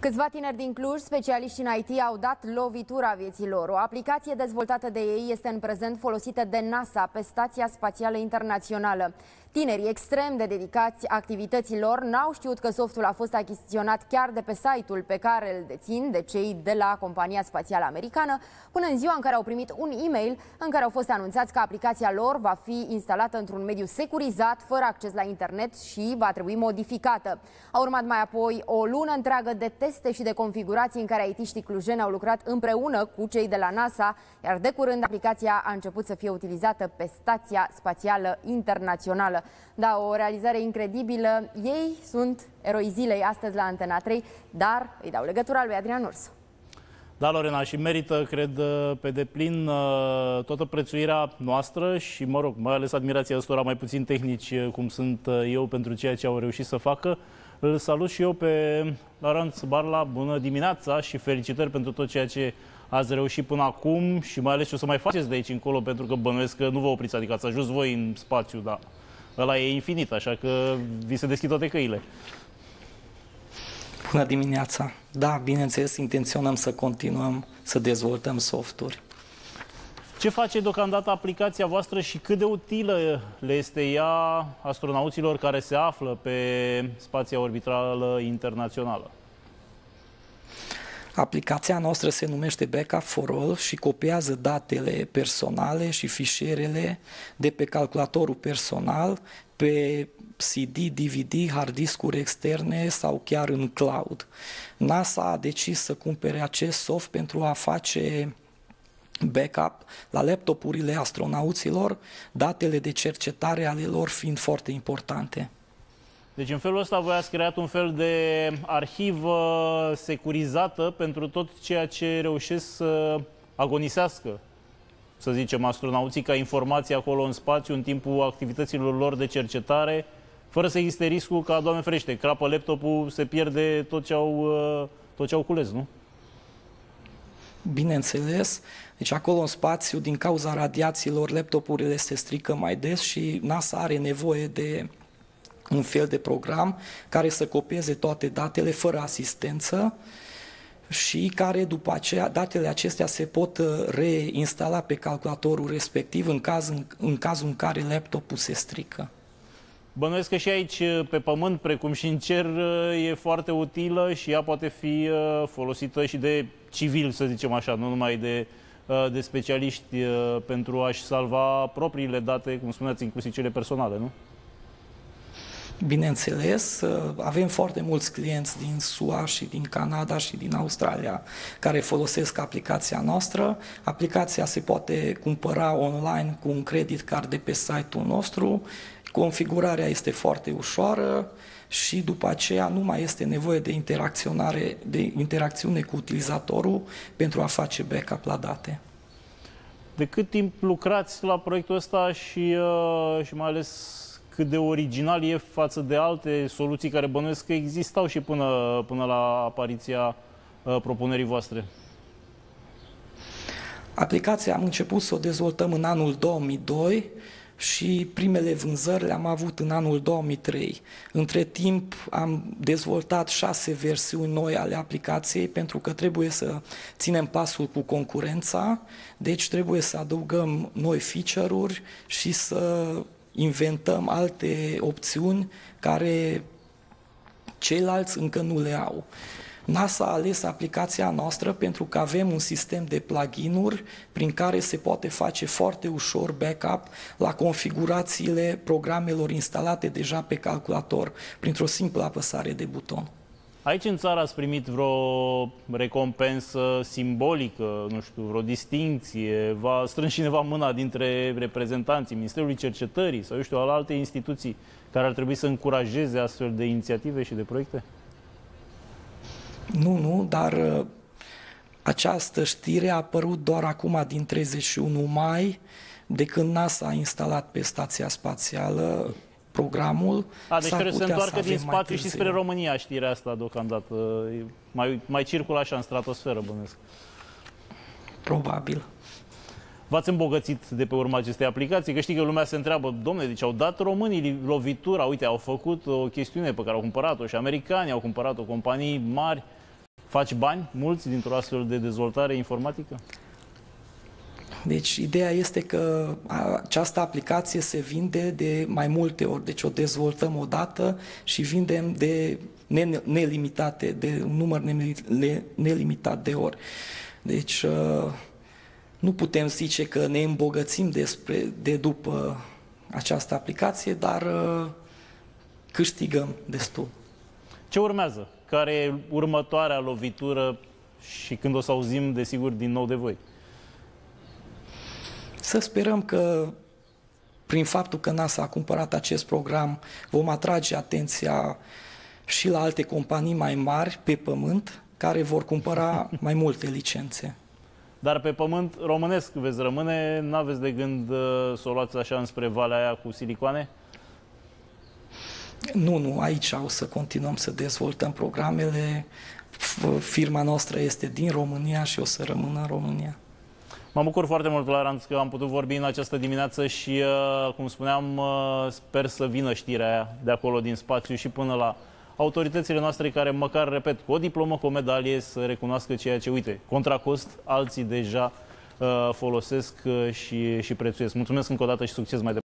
Câțiva tineri din Cluj, specialiști în IT, au dat lovitura vieții lor. O aplicație dezvoltată de ei este în prezent folosită de NASA pe Stația Spațială Internațională. Tinerii extrem de dedicați activităților n-au știut că softul a fost achiziționat chiar de pe site-ul pe care îl dețin de cei de la compania spațială americană, până în ziua în care au primit un e-mail în care au fost anunțați că aplicația lor va fi instalată într-un mediu securizat, fără acces la internet și va trebui modificată. A urmat mai apoi o lună întreagă de teste și de configurații în care aitiștii clujeni au lucrat împreună cu cei de la NASA, iar de curând aplicația a început să fie utilizată pe Stația Spațială Internațională. Da, o realizare incredibilă. Ei sunt eroi zilei astăzi la Antena 3, dar îi dau legătura lui Adrian Ursu. Da, Lorena, și merită, cred, pe deplin uh, toată prețuirea noastră și, mă rog, mai ales admirația ăstora mai puțin tehnici, uh, cum sunt uh, eu, pentru ceea ce au reușit să facă. Îl salut și eu pe Laurent Barla. Bună dimineața și felicitări pentru tot ceea ce ați reușit până acum și mai ales ce o să mai faceți de aici încolo, pentru că bănuiesc că nu vă opriți, adică ați ajuns voi în spațiu, da ăla e infinit, așa că vi se deschid toate căile. Bună dimineața! Da, bineînțeles, intenționăm să continuăm să dezvoltăm softuri. Ce face deocamdată aplicația voastră și cât de utilă le este ea astronauților care se află pe spația orbitală internațională? Aplicația noastră se numește Backup for All și copiază datele personale și fișierele de pe calculatorul personal pe CD, DVD, hard discuri externe sau chiar în cloud. NASA a decis să cumpere acest soft pentru a face backup la laptopurile astronauților, datele de cercetare ale lor fiind foarte importante. Deci în felul ăsta voi ați creat un fel de arhivă securizată pentru tot ceea ce reușesc să agonisească, să zicem, astronauții ca informații acolo în spațiu în timpul activităților lor de cercetare, fără să existe riscul ca, Doamne ferește, crapă laptopul, se pierde tot ce au, tot ce au cules, nu? Bineînțeles, deci acolo în spațiu, din cauza radiațiilor, laptopurile se strică mai des și NASA are nevoie de un fel de program care să copieze toate datele fără asistență și care după aceea datele acestea se pot uh, reinstala pe calculatorul respectiv în, caz, în, în cazul în care laptopul se strică. Bănuiesc că și aici, uh, pe pământ, precum și în cer, uh, e foarte utilă și ea poate fi folosită și de civil, să zicem așa, nu numai de, de specialiști pentru a-și salva propriile date, cum spuneați, inclusiv cele personale, nu? Bineînțeles, uh, avem foarte mulți clienți din SUA și din Canada și din Australia care folosesc aplicația noastră. Aplicația se poate cumpăra online cu un credit card de pe site-ul nostru. Configurarea este foarte ușoară și după aceea nu mai este nevoie de interacționare, de interacțiune cu utilizatorul pentru a face backup la date. De cât timp lucrați la proiectul ăsta și, uh, și mai ales cât de original e față de alte soluții care bănuiesc că existau și până, până la apariția uh, propunerii voastre? Aplicația am început să o dezvoltăm în anul 2002 și primele vânzări le-am avut în anul 2003. Între timp am dezvoltat șase versiuni noi ale aplicației pentru că trebuie să ținem pasul cu concurența, deci trebuie să adăugăm noi feature-uri și să inventăm alte opțiuni care ceilalți încă nu le au. NASA a ales aplicația noastră pentru că avem un sistem de plugin-uri prin care se poate face foarte ușor backup la configurațiile programelor instalate deja pe calculator printr-o simplă apăsare de buton. Aici în țară ați primit vreo recompensă simbolică, nu știu, vreo distinție? Va strâns cineva mâna dintre reprezentanții Ministerului Cercetării sau, eu știu, al alte instituții care ar trebui să încurajeze astfel de inițiative și de proiecte? Nu, nu, dar uh, această știre a apărut doar acum din 31 mai, de când NASA a instalat pe stația spațială programul. A, deci trebuie să se întoarcă din spațiu și spre România știrea asta deocamdată. Mai, mai circulă așa în stratosferă, bănesc. Probabil. V-ați îmbogățit de pe urma acestei aplicații? Că știi că lumea se întreabă, domne, deci au dat românii lovitura, uite, au făcut o chestiune pe care au cumpărat-o și americanii au cumpărat-o, companii mari. Faci bani mulți dintr-o astfel de dezvoltare informatică? Deci ideea este că această aplicație se vinde de mai multe ori, deci o dezvoltăm o dată și vindem de nelimitate, de un număr nelimitat de ori. Deci uh, nu putem zice că ne îmbogățim despre, de după această aplicație, dar uh, câștigăm destul. Ce urmează? Care e următoarea lovitură și când o să auzim, desigur, din nou de voi? Să sperăm că prin faptul că NASA a cumpărat acest program vom atrage atenția și la alte companii mai mari pe pământ care vor cumpăra mai multe licențe. Dar pe pământ românesc veți rămâne? N-aveți de gând uh, să o luați așa înspre valea aia cu silicoane? Nu, nu, aici o să continuăm să dezvoltăm programele. Firma noastră este din România și o să rămână în România. Mă bucur foarte mult, Laranț, că am putut vorbi în această dimineață și, uh, cum spuneam, uh, sper să vină știrea aia de acolo din spațiu și până la autoritățile noastre care, măcar, repet, cu o diplomă, cu o medalie, să recunoască ceea ce, uite, contra cost, alții deja uh, folosesc și, și prețuiesc. Mulțumesc încă o dată și succes mai departe.